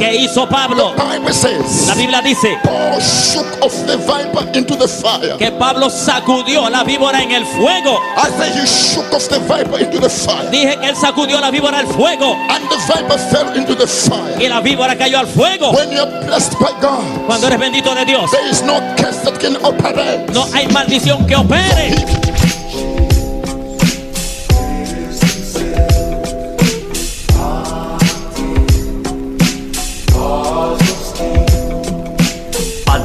¿Qué hizo Pablo? La Biblia dice que Pablo sacudió la víbora en el fuego. Dije que él sacudió la víbora al fuego y la víbora cayó al fuego. Cuando eres bendito de Dios, no hay maldición que opere.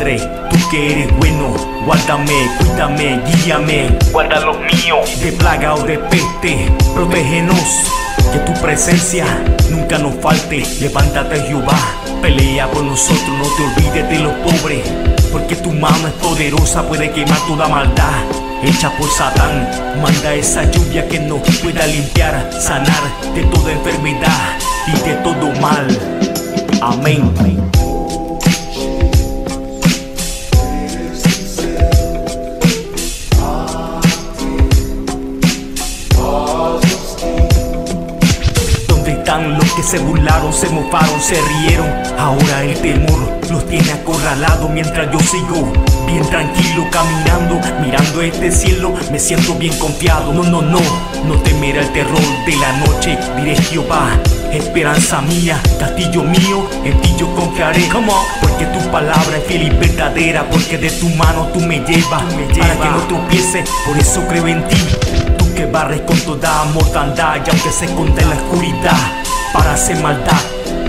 Padre, tú que eres bueno, guárdame, cuídame, guíame, guarda los míos de plaga o de peste, protégenos, que tu presencia nunca nos falte. Levántate, Jehová, pelea por nosotros, no te olvides de los pobres, porque tu mano es poderosa, puede quemar toda maldad. Hecha por Satán, manda esa lluvia que nos pueda limpiar, sanar de toda enfermedad y de todo mal. Amén. Que se burlaron, se mofaron, se rieron? Ahora el temor los tiene acorralados mientras yo sigo bien tranquilo caminando, mirando este cielo, me siento bien confiado. No, no, no, no temeré el terror de la noche, diré Jehová. Esperanza mía, castillo mío, en ti yo confiaré. ¿Cómo? Porque tu palabra es fiel y verdadera, porque de tu mano tú me llevas, para que no tropiece, por eso creo en ti. Tú que barres con toda mortandad y aunque se esconde en la oscuridad para hacer maldad.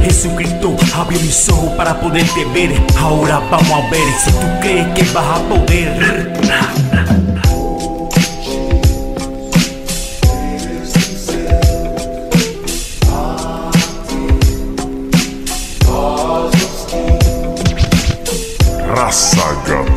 Jesucristo abrió mis ojos para poderte ver. Ahora vamos a ver si tú crees que vas a poder. Raça Gabi.